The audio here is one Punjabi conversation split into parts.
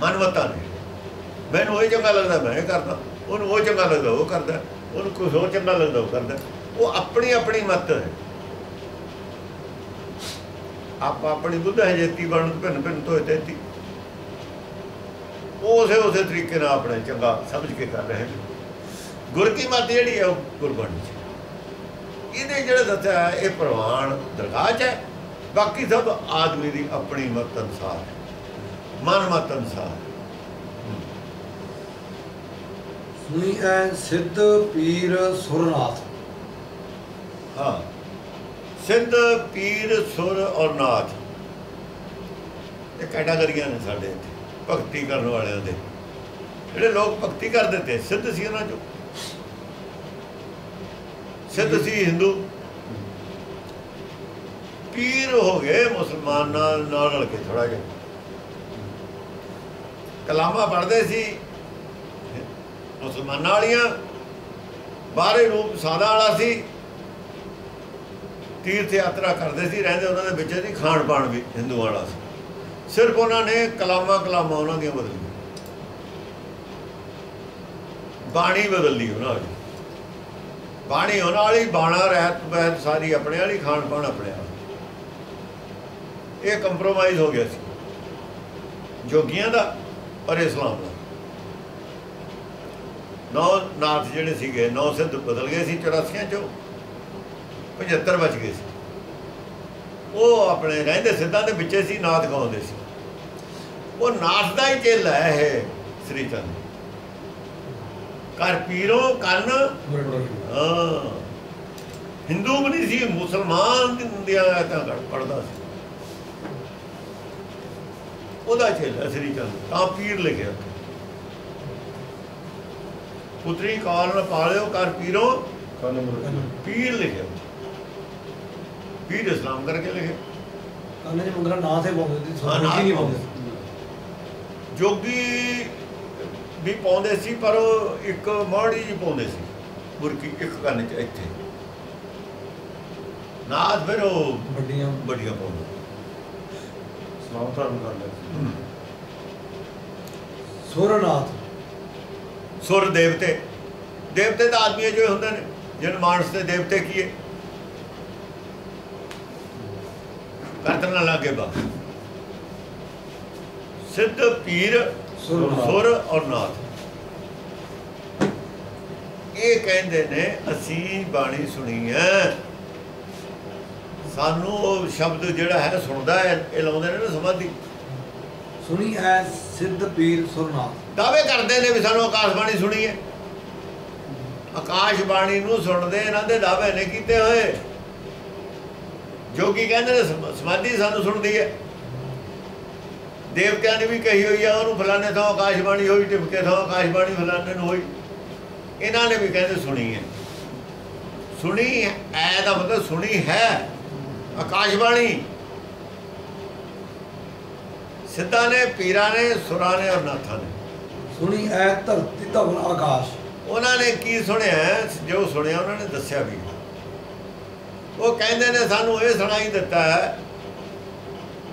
ਮਨਮਤਾ ਨਹੀਂ। ਮੈਨੂੰ ਇਹ ਚੰਗਾ ਲੱਗਦਾ, ਮੈਂ ਇਹ ਕਰਦਾ। ਉਹਨੂੰ ਉਹ ਚੰਗਾ ਲੱਗਦਾ, ਉਹ ਕਰਦਾ। ਉਹਨੂੰ ਕੁਝ ਹੋਰ ਚੰਗਾ ਲੱਗਦਾ, ਉਹ ਕਰਦਾ। ਉਹ ਆਪਣੀ ਆਪਣੀ ਮਤ ਹੈ। ਆਪ ਆਪਣੀ ਬੁੱਧ ਹੈ ਜੇਤੀ ਬਣ ਭਿੰਨ ਭਿੰਨ ਤੋਂ ਤੇਤੀ। ਉਸੇ ਉਸੇ ਤਰੀਕੇ ਨਾਲ ਆਪਣੇ ਚੰਗਾ ਸਮਝ ਕੇ ਕਰ ਰਹੇ ਨੇ। ਗੁਰ ਕੀ ਮਤ ਜਿਹੜੀ ਹੈ, ਉਹ ਗੁਰਬਾਣੀ ਚ ਇਹਦੇ ਜਿਹੜਾ ਦੱਸਿਆ, ਇਹ ਪ੍ਰਵਾਨ ਦਰਗਾਹ 'ਚ ਹੈ। ਬਾਕੀ ਸਭ ਆਦਮੀ ਦੀ ਆਪਣੀ ਮਤ ਅਨਸਾਰ ਹੈ। ਮਨ ਮਤ ਅਨਸਾਰ। ਸੁਣੀ ਐ ਸਿੱਧ ਪੀਰ ਸੁਰਨਾਥ। ਹਾਂ। ਸਿੱਧ ਪੀਰ ਸੁਰ ਔਰ ਨਾਥ। ਇਹ ਕੈਟਾਗਰੀਆਂ ਨੇ ਸਾਡੇ ਇੱਥੇ ਭਗਤੀ ਕਰਨ ਵਾਲਿਆਂ ਦੇ। ਜਿਹੜੇ ਲੋਕ ਭਗਤੀ ਕਰਦੇ ਤੇ ਸਿੱਧ ਸੀ ਉਹਨਾਂ ਚੋਂ। ਸਿੱਧ ਸੀ ਹਿੰਦੂ। ਪੀਰ ਹੋ ਗਏ ਮੁਸਲਮਾਨ ਨਾਲ ਨਾਲ ਰਲ ਕੇ ਥੋੜਾ ਜਿਹਾ। ਕਲਾਮਾਂ ਪੜ੍ਹਦੇ ਸੀ। ਮੁਸਲਮਾਨਾਂ ਵਾਲੀਆਂ, ਬਾਹਰੇ ਰੂਪ ਸਾਦਾ ਵਾਲਾ ਸੀ। ਤੀਰਥ ਯਾਤਰਾ ਕਰਦੇ ਸੀ, ਰਹਿੰਦੇ ਉਹਨਾਂ ਦੇ ਵਿੱਚ ਦੀ ਖਾਣ ਪਾਣ ਵੀ ਹਿੰਦੂਆਂ ਵਾਲਾ ਸੀ। ਸਿਰਫ ਉਹਨਾਂ ਨੇ ਕਲਾਮਾਂ ਕਲਾਮਾਂ ਉਹਨਾਂ ਦੀਆਂ ਬਦਲੀਆਂ। ਬਾਣੀ ਬਦਲ ਲਈ ਉਹਨਾਂ ਦੀ। ਬਾਣੀ ਉਹਨਾਂ ਵਾਲੀ, ਬਾਣਾ, ਰਹਿਤ, ਬਹਿਤ ਸਾਰੀ ਆਪਣੇ ਵਾਲੀ, ਖਾਣ ਪਾਣ ਆਪਣੇ ਵਾਲਾ। ਇਹ ਕੰਪਰੋਮਾਈਜ਼ ਹੋ ਗਿਆ ਸੀ। ਜੋਗੀਆਂ ਦਾ ਔਰ ਇਸਲਾਮ ਨੌ ਨਾਥ ਜਿਹੜੇ ਸੀਗੇ, ਨੌ ਸਿੱਧ ਬਦਲ ਗਏ ਸੀ 84 ਚੋਂ 75 ਬਚ ਗਏ ਸੀ। ਉਹ ਆਪਣੇ ਰਹਿੰਦੇ ਸਿੱਧਾਂ ਦੇ ਵਿੱਚੇ ਸੀ, ਨਾਥ ਗਾਉਂਦੇ ਸੀ। ਉਹ ਨਾਥ ਦਾ ਹੀ ਚੇਲਾ ਹੈ ਇਹ ਸ੍ਰੀ ਚੰਦ। ਕਰ ਪੀਰੋ ਕੰਨ ਹਾਂ। ਹਿੰਦੂ ਵੀ ਨਹੀਂ ਸੀ, ਮੁਸਲਮਾਨ ਦੀਆਂ ਆਇਤਾਂ ਪੜਦਾ ਸੀ। ਉਹਦਾ ਚੇਲਾ ਸ੍ਰੀ ਚੰਦ ਤਾਂ ਪੀਰ ਲਿਖਿਆ ਪੁੱਤਰੀ ਕਾਲ ਪਾਲਿਓ ਕਰ ਪੀਰੋ। ਪੀਰ ਲਿਖਿਆ ਪੀਰ ਇਸਲਾਮ ਕਰਕੇ ਲਿਖਿਆ ਕੰਨੇ ਚ ਮੁੰਦਰਾ ਨਾਥ ਹੀ ਪਾਉਂਦੇ ਸੀ ਸੁਰਨਾਥ ਨਹੀਂ ਪਾਉਂਦੇ। ਜੋਗੀ ਵੀ ਪਾਉਂਦੇ ਸੀ ਪਰ ਉਹ ਇੱਕ ਮਾੜੀ ਜੀ ਪਾਉਂਦੇ ਸੀ। ਬੁਰਕੀ ਇੱਕ ਕੰਨ ਚ ਇੱਥੇ। ਨਾਥ ਫਿਰ ਉਹ ਵੱਡੀਆਂ। ਵੱਡੀਆਂ ਪਾਉਂਦੇ। ਸਲਾਮ ਧਰਮ ਕਰ ਲੈ ਸੁਰਨਾਥ ਸੁਰ ਦੇਵਤੇ। ਦੇਵਤੇ ਤਾਂ ਆਦਮੀ ਜੋ ਹੁੰਦੇ ਨੇ ਜਿਹਨ ਮਾਨਸ ਦੇ ਦੇਵਤੇ ਕੀਏ ਕਰਤਨ ਨਾ ਲਾਗੇ ਬਾ ਸਿੱਧ ਪੀਰ ਸੁਰ ਔਰ ਨਾਥ। ਇਹ ਕਹਿੰਦੇ ਨੇ ਅਸੀਂ ਬਾਣੀ ਸੁਣੀ ਹੈ। ਸਾਨੂੰ ਉਹ ਸ਼ਬਦ ਜਿਹੜਾ ਹੈ ਸੁਣਦਾ ਹੈ ਇਹ ਲਾਉਂਦੇ ਨੇ ਨਾ ਸਮਾਧੀ। ਸੁਣੀ ਐ ਸਿੱਧ ਪੀਰ ਸੁਰਨਾਥ। ਦਾਅਵੇ ਕਰਦੇ ਨੇ ਵੀ ਸਾਨੂੰ ਆਕਾਸ਼ ਬਾਣੀ ਸੁਣੀ ਹੈ। ਆਕਾਸ਼ ਬਾਣੀ ਨੂੰ ਸੁਣਦੇ ਇਹਨਾਂ ਦੇ ਦਾਅਵੇ ਨੇ ਕੀਤੇ ਹੋਏ। ਜੋਗੀ ਕਹਿੰਦੇ ਨੇ ਸਮ- ਸਮਾਧੀ ਸਾਨੂੰ ਸੁਣਦੀ ਹੈ। ਦੇਵਤਿਆਂ ਨੇ ਵੀ ਕਹੀ ਹੋਈ ਆ ਉਹਨੂੰ ਫਲਾਣੇ ਥਾਂ ਆਕਾਸ਼ ਬਾਣੀ ਹੋਈ ਟਿਪਕੇ ਥਾਂ ਆਕਾਸ਼ ਬਾਣੀ ਫਲਾਣੇ ਨੂੰ ਹੋਈ। ਇਹਨਾਂ ਨੇ ਵੀ ਕਹਿੰਦੇ ਸੁਣੀ ਹੈ। ਸੁਣੀ ਹੈ ਐ ਦਾ ਮਤਲਬ ਸੁਣੀ ਹੈ। ਆਕਾਸ਼ ਬਾਣੀ ਸਿੱਧਾ ਨੇ ਪੀਰਾਂ ਨੇ ਸੁਰਾਂ ਨੇ ਔਰ ਨਾਥਾਂ ਨੇ। ਸੁਣੀ ਐ ਧਰਤੀ ਧਵਨ ਆਕਾਸ਼। ਉਹਨਾਂ ਨੇ ਕੀ ਸੁਣਿਆ? ਜੋ ਸੁਣਿਆ ਉਹਨਾਂ ਨੇ ਦੱਸਿਆ ਵੀ। ਉਹ ਕਹਿੰਦੇ ਨੇ ਸਾਨੂੰ ਇਹ ਸੁਣਾਈ ਦਿੱਤਾ ਹੈ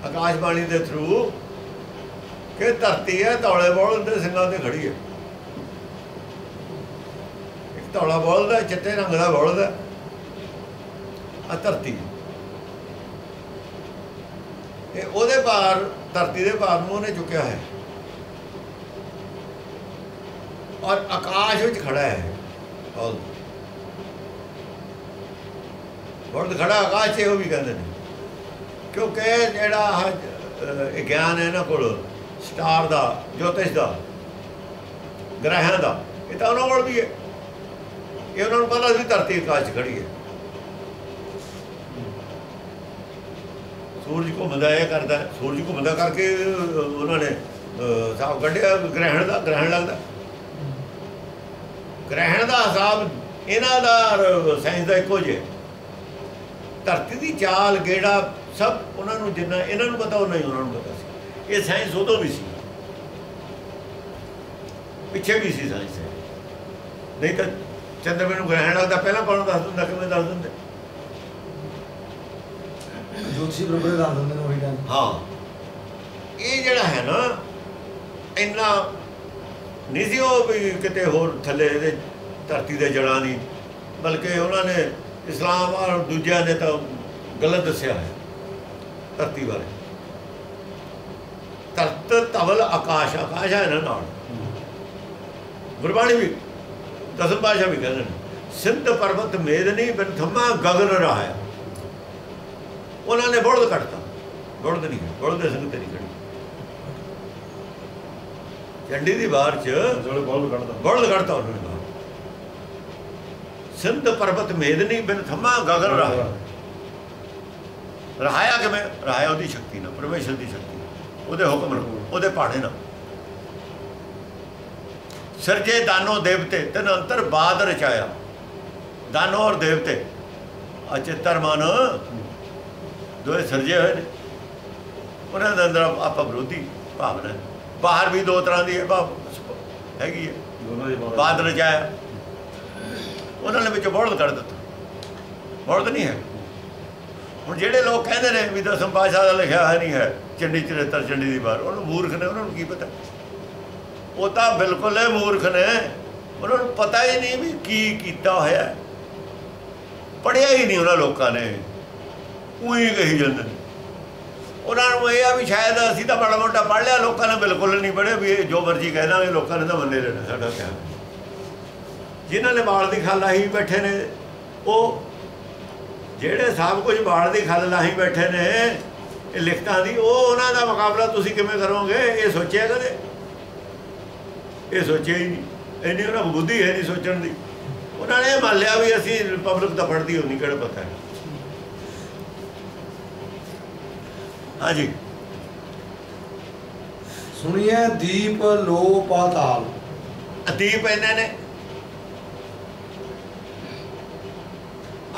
ਆਕਾਸ਼ਬਾਣੀ ਦੇ ਥਰੂ ਕਿ ਧਰਤੀ ਹੈ ਧੌਲੇ ਬੋਲ ਦੇ ਸਿੰਘਾਂ ਤੇ ਖੜੀ ਹੈ। ਇੱਕ ਧੌਲਾ ਬੋਲਦਾ ਚਿੱਟੇ ਰੰਗ ਦਾ ਬੋਲਦਾ। ਆ ਧਰਤੀ ਇਹ ਉਹਦੇ ਭਾਰ ਧਰਤੀ ਦੇ ਭਾਰ ਨੂੰ ਉਹਨੇ ਚੁੱਕਿਆ ਹੈ। ਔਰ ਆਕਾਸ਼ ਵਿੱਚ ਖੜਾ ਹੈ। ਬੋਲ ਬੋਲਦ ਖੜਾ ਆਕਾਸ਼ 'ਚ ਇਹੋ ਵੀ ਕਹਿੰਦੇ ਨੇ। ਕਿਉਂਕਿ ਜਿਹੜਾ ਇਹ ਗਿਆਨ ਹੈ ਨਾ ਕੋਲ, ਸਟਾਰ ਦਾ, ਜੋਤਿਸ਼ ਦਾ, ਗ੍ਰਹਿਾਂ ਦਾ, ਇਹ ਤਾਂ ਉਹਨਾਂ ਕੋਲ ਵੀ ਹੈ। ਇਹ ਉਹਨਾਂ ਨੂੰ ਪਤਾ ਸੀ ਧਰਤੀ ਆਕਾਸ਼ 'ਚ ਖੜੀ ਹੈ। ਸੂਰਜ ਘੁੰਮਦਾ ਇਹ ਕਰਦਾ ਸੂਰਜ ਘੁੰਮਦਾ ਕਰਕੇ ਉਹਨਾਂ ਨੇ ਹਿਸਾਬ ਕੱਢਿਆ, ਗ੍ਰਹਿਣ ਦਾ, ਗ੍ਰਹਿਣ ਲੱਗਦਾ। ਗ੍ਰਹਿਣ ਦਾ ਹਿਸਾਬ ਇਹਨਾਂ ਦਾ ਸਾਇੰਸ ਦਾ ਇੱਕੋ ਜਿਹਾ ਧਰਤੀ ਦੀ ਚਾਲ ਗੇੜਾ ਸਭ ਉਹਨਾਂ ਨੂੰ ਜਿੰਨਾ, ਇਹਨਾਂ ਨੂੰ ਪਤਾ ਉਹ ਨਹੀਂ ਉਹਨਾਂ ਨੂੰ ਪਤਾ ਸੀ। ਇਹ ਸਾਇੰਸ ਉਦੋਂ ਵੀ ਸੀ। ਪਿੱਛੇ ਵੀ ਸੀ ਸਾਇੰਸ ਨਹੀਂ ਤਾਂ ਚੰਦਰਮੇ ਨੂੰ ਗ੍ਰਹਿਣ ਲੱਗਦਾ, ਪਹਿਲਾਂ ਕੌਣ ਦੱਸ ਦਿੰਦਾ, ਕਿਵੇਂ ਦੱਸ ਦਿੰਦੇ? ਜੋਤਸ਼ੀ ਬਰਬਰੇ ਦੱਸ ਦਿੰਦੇ ਨੇ ਉਹੀ ਟਾਈਮ ਹਾਂ। ਇਹ ਜਿਹੜਾ ਹੈ ਨਾ, ਇੰਨਾ ਨਹੀਂ ਵੀ ਕਿਤੇ ਹੋਰ ਥੱਲੇ ਦੇ ਧਰਤੀ ਦੇ ਜੜਾਂ ਨਹੀਂ ਬਲਕਿ ਉਹਨਾਂ ਨੇ ਇਸਲਾਮ ਔਰ ਦੂਜਿਆਂ ਨੇ ਤਾਂ ਗਲਤ ਦੱਸਿਆ ਹੈ, ਧਰਤੀ ਬਾਰੇ। ਧਰਤ ਤਵਲ ਆਕਾਸ਼ ਆਕਾਸ਼ ਹੈ ਨਾ ਨਾਲ। ਗੁਰਬਾਣੀ ਵੀ, ਦਸਮ ਪਾਸ਼ਾ ਵੀ ਕਹਿੰਦੇ ਨੇ, ਸਿੰਧ ਪਰਬਤ ਮੇਦਨੀ ਬਿਨ ਥਮਾ ਗਗਨ ਰਹਾਇਆ ਉਹਨਾਂ ਨੇ ਬੁੜਦ ਕੱਟਤਾ ਬੁੜਦ ਨਹੀਂ ਬੁੜਦ ਦੇ ਸੰਗ ਤੇ ਨਹੀਂ ਖੜੀ ਚੰਡੀ ਦੀ ਬਾਹਰ ਚ ਬੁੜਦ ਉਹਨਾਂ ਨੇ ਬਾਹਰ ਸਿੰਧ ਪਰਬਤ ਮੇਦਨੀ ਬਿਨ ਥਮਾ ਗਗਨ ਰਹਾਇਆ ਰਹਾਇਆ ਕਿਵੇਂ ਰਹਾਇਆ ਉਹਦੀ ਸ਼ਕਤੀ ਨਾਲ ਪਰਮੇਸ਼ਰ ਦੀ ਸ਼ਕਤੀ ਉਹਦੇ ਹੁਕਮ ਨਾਲ ਉਹਦੇ ਭਾਣੇ ਨਾਲ ਸਰਜੇ ਦਾਨੋ ਦੇਵਤੇ ਤਨ ਅੰਤਰ ਬਾਦ ਰਚਾਇਆ ਦਾਨੋ ਔਰ ਦੇਵਤੇ ਅਚਿੱਤਰ ਮਨ ਦੋਏ ਸਰਜੇ ਹੋਏ ਨੇ। ਉਹਨਾਂ ਦੇ ਅੰਦਰ ਆਪਾ ਵਿਰੋਧੀ ਭਾਵਨਾ। ਬਾਹਰ ਵੀ ਦੋ ਤਰ੍ਹਾਂ ਦੀ ਹੈ ਭਾਵ ਹੈਗੀ ਹੈ। ਬਾਦ ਰਚਾਇਆ ਉਹਨਾਂ ਨੇ ਵਿੱਚੋਂ ਬੋਲਦ ਕੱਢ ਦਿੱਤਾ। ਬੋਲਦ ਨਹੀਂ ਹੈ। ਹੁਣ ਜਿਹੜੇ ਲੋਕ ਕਹਿੰਦੇ ਨੇ ਵੀ ਦਸਮ ਪਾਸ਼ਾ ਦਾ ਲਿਖਿਆ ਹੈ ਨਹੀਂ ਹੈ ਚੰਡੀ ਚਰਿੱਤਰ ਚੰਡੀ ਦੀ ਬਾਰ ਉਹਨੂੰ ਮੂਰਖ ਨੇ ਉਹਨਾਂ ਨੂੰ ਕੀ ਪਤਾ? ਉਹ ਤਾਂ ਬਿਲਕੁਲ ਹੀ ਮੂਰਖ ਨੇ। ਉਹਨਾਂ ਨੂੰ ਪਤਾ ਹੀ ਨਹੀਂ ਵੀ ਕੀ ਕੀਤਾ ਹੋਇਆ। ਹੈ। ਪੜ੍ਹਿਆ ਹੀ ਨਹੀਂ ਉਹਨਾਂ ਲੋਕਾਂ ਨੇ। ਉਹੀ ਕਹੀ ਜਾਂਦੇ ਨੇ। ਉਹਨਾਂ ਨੂੰ ਇਹ ਆ ਵੀ ਸ਼ਾਇਦ ਅਸੀਂ ਤਾਂ ਬੜਾ ਮੋਟਾ ਪੜ੍ਹ ਲਿਆ, ਲੋਕਾਂ ਨੇ ਬਿਲਕੁਲ ਨਹੀਂ ਪੜ੍ਹਿਆ ਵੀ ਇਹ ਜੋ ਮਰਜ਼ੀ ਕਹਿਣਾ ਇਹ ਲੋਕਾਂ ਨੇ ਤਾਂ ਮੰਨੇ ਲੈਣਾ ਸਾਡਾ ਕਿਆ ਜਿਨ੍ਹਾਂ ਨੇ ਬਾਲ ਦੀ ਖੱਲ ਲਾਹੀ ਬੈਠੇ ਨੇ, ਉਹ ਜਿਹੜੇ ਸਭ ਕੁਝ ਬਾਲ ਦੀ ਖੱਲ ਲਾਹੀ ਬੈਠੇ ਨੇ, ਇਹ ਲਿਖਤਾਂ ਦੀ, ਉਹ ਉਹਨਾਂ ਦਾ ਮੁਕਾਬਲਾ ਤੁਸੀਂ ਕਿਵੇਂ ਕਰੋਗੇ? ਇਹ ਸੋਚਿਆ ਕਦੇ? ਇਹ ਸੋਚਿਆ ਹੀ ਨਹੀਂ। ਇੰਨੀ ਉਹਨਾਂ ਨੂੰ ਬੁੱਧੀ ਹੈ ਨਹੀਂ ਸੋਚਣ ਦੀ। ਉਹਨਾਂ ਨੇ ਇਹ ਮੰਨ ਲਿਆ ਵੀ ਅਸੀਂ ਰਿਪਬਲਿਕ ਤਾਂ ਪੜ੍ਹਦੀ ਹੋਣੀ ਕਿਹੜਾ ਪਤਾ ਹੈ। ਹਾਂਜੀ। ਸੁਣੀਏ ਦੀਪ ਲੋ ਪਾਤਾਲ ਅਦੀਪ ਇਹਨਾਂ ਨੇ।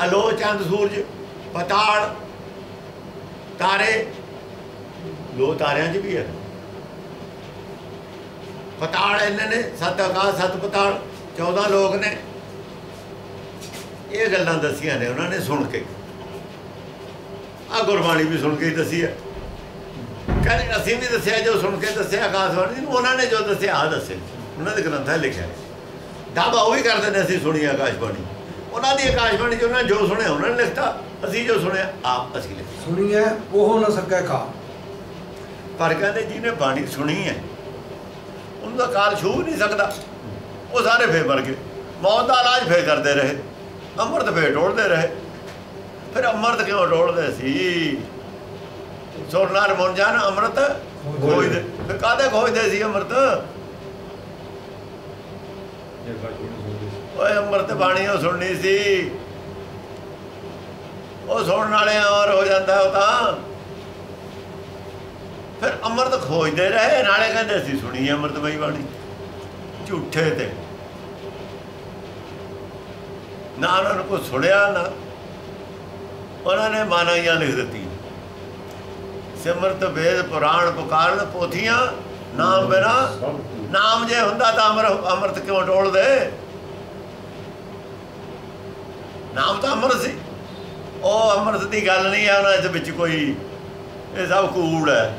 ਅਲੋ ਚੰਦ ਸੂਰਜ ਪਤਾਲ ਤਾਰੇ। ਲੋ ਤਾਰਿਆਂ 'ਚ ਵੀ ਹੈ। ਪਤਾਲ ਇਹਨਾਂ ਨੇ ਸੱਤ ਆਕਾਸ਼ ਸੱਤ ਪਤਾਲ 14 ਲੋਕ ਨੇ। ਇਹ ਗੱਲਾਂ ਦੱਸੀਆਂ ਨੇ ਉਹਨਾਂ ਨੇ ਸੁਣ ਕੇ। ਆ ਗੁਰਬਾਣੀ ਵੀ ਸੁਣ ਕੇ ਹੀ ਦੱਸੀ ਹੈ। ਕਹਿੰਦੇ ਅਸੀਂ ਵੀ ਦੱਸਿਆ ਜੋ ਸੁਣ ਕੇ ਦੱਸਿਆ ਆਕਾਸ਼ਵਾਣੀ ਨੂੰ ਉਹਨਾਂ ਨੇ ਜੋ ਦੱਸਿਆ ਆ ਦੱਸੇ। ਉਹਨਾਂ ਦੇ ਗ੍ਰੰਥਾਂ ਲਿਖਿਆ। ਹੈ ਦਾਵਾ ਉਹ ਵੀ ਕਰਦੇ ਨੇ ਅਸੀਂ ਸੁਣੀ ਆਕਾਸ਼ਵਾਣੀ। ਉਹਨਾਂ ਦੀ ਆਕਾਸ਼ਵਾਣੀ 'ਚ ਉਹਨਾਂ ਜੋ ਸੁਣਿਆ ਉਹਨਾਂ ਨੇ ਲਿਖਤਾ। ਅਸੀਂ ਜੋ ਸੁਣਿਆ ਆਪ ਅਸੀਂ ਲਿਖਿਆ ਸੁਣੀਏ ਉਹ ਨ ਸਕੇ ਕਾ ਪਰ ਕਹਿੰਦੇ ਜਿਹਨੇ ਬਾਣੀ ਸੁਣੀ ਹੈ ਉਹਨੂੰ ਤਾਂ ਕਾਲ ਛੂ ਨਹੀਂ ਸਕਦਾ। ਉਹ ਸਾਰੇ ਫੇਰ ਮਰ ਗਏ। ਮੌਤ ਦਾ ਇਲਾਜ ਫੇਰ ਕਰਦੇ ਰਹੇ। ਅੰਮ੍ਰਿਤ ਫੇਰ ਢੋਲਦੇ ਰਹੇ। ਫਿਰ ਅੰਮ੍ਰਿਤ ਕਿਉਂ ਢੋਲਦੇ ਸੀ? ਸੁਰਨਾਰ ਮਨ ਜਾਨ ਅੰਮ੍ਰਿਤ ਖੋਜਦੇ ਫਿਰ ਕਾਹਦੇ ਖੋਜਦੇ ਸੀ ਅੰਮ੍ਰਿਤ। ਓਏ ਅੰਮ੍ਰਿਤ ਬਾਣੀ ਉਹ ਸੁਣਨੀ ਸੀ। ਉਹ ਸੁਣਨ ਵਾਲੇ ਔਰ ਹੋ ਜਾਂਦਾ ਉਹ ਤਾਂ। ਫਿਰ ਅੰਮ੍ਰਿਤ ਖੋਜਦੇ ਰਹੇ ਨਾਲੇ ਕਹਿੰਦੇ ਸੀ ਸੁਣੀ ਅੰਮ੍ਰਿਤਮਈ ਬਾਣੀ ਝੂਠੇ ਤੇ। ਨਾ ਉਹਨਾਂ ਨੂੰ ਕੋਈ ਸੁਣਿਆ ਨਾ ਉਹਨਾਂ ਨੇ ਮਾਨਾਈਆਂ ਲਿਖ ਦਿੱਤੀ ਸਿਮਰਤ ਵੇਦ ਪੁਰਾਣ ਪੁਕਾਰਨ ਪੋਥੀਆਂ, ਨਾਮ ਬਿਨਾ, ਨਾਮ ਜੇ ਹੁੰਦਾ ਤਾਂ ਅਮਰ ਅੰਮ੍ਰਿਤ ਕਿਉਂ ਟੋਲਦੇ ਨਾਮ ਤਾਂ ਅੰਮ੍ਰਿਤ ਸੀ। ਉਹ ਅੰਮ੍ਰਿਤ ਦੀ ਗੱਲ ਨਹੀਂ ਹੈ, ਉਹਨਾਂ ਦੇ ਵਿੱਚ ਕੋਈ, ਇਹ ਸਭ ਕੂੜ ਹੈ।